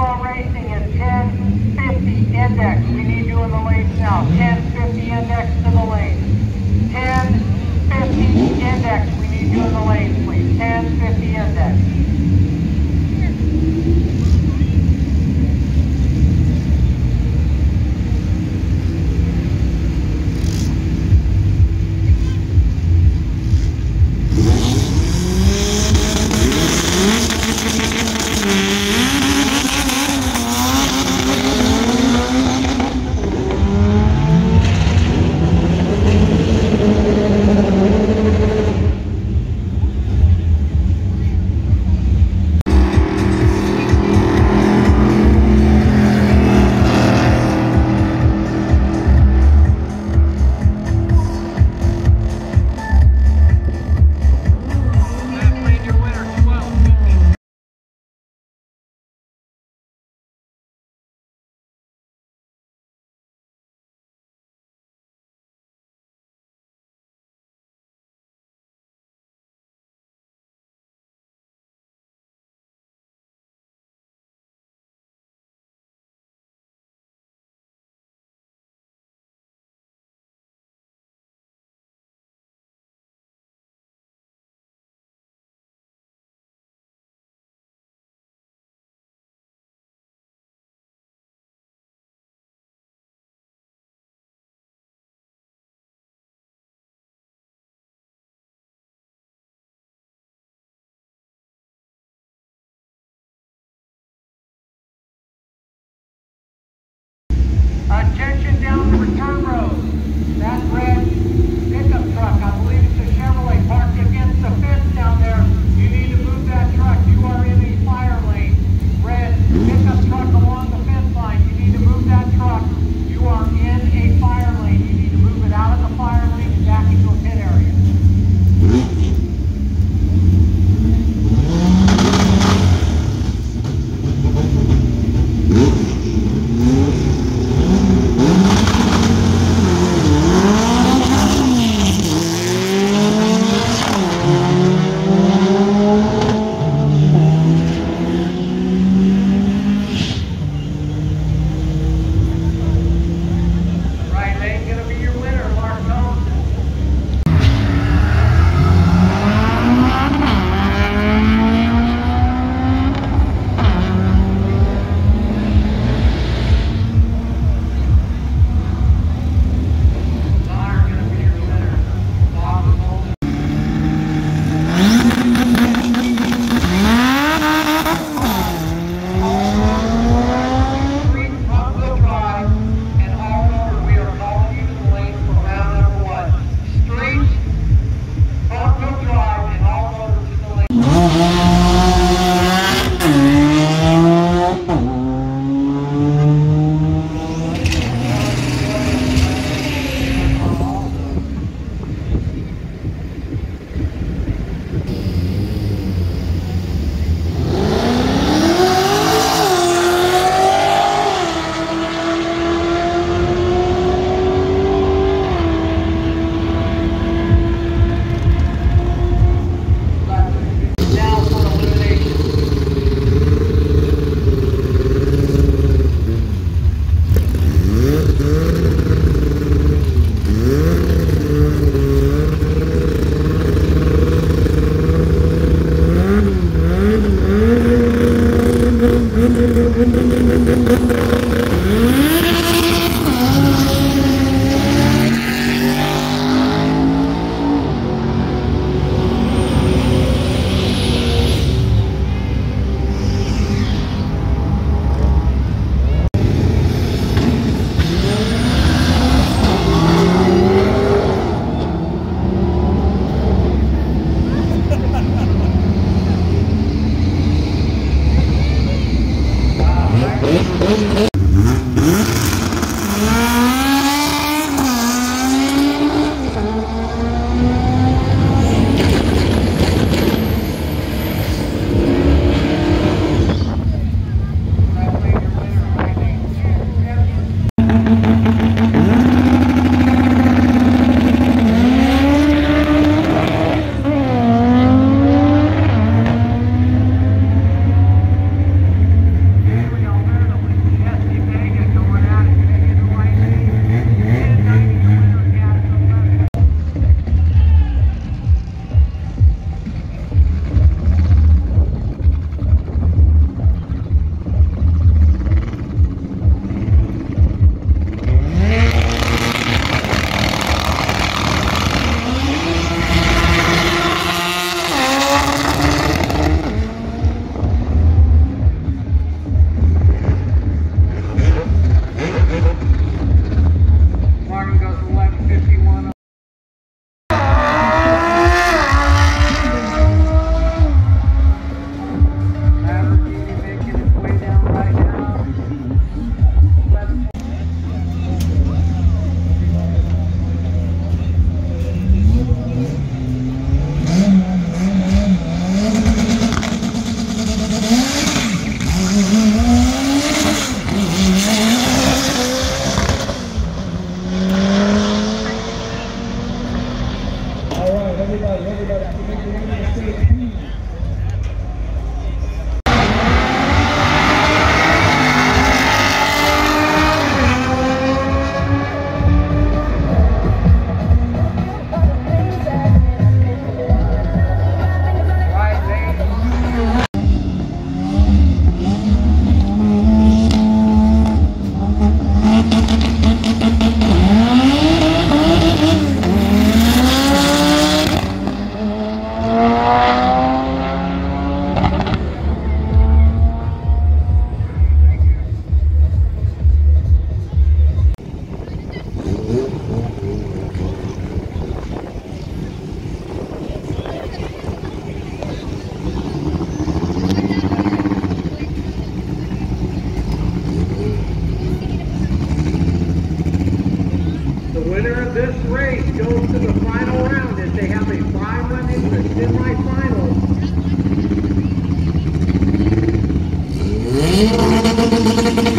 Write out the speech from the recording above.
overall racing is 1050 index. We need you in the lanes now. 1050 index to the lane. 1050 index. We need you in the lanes, please. 1050 index. Ha ha.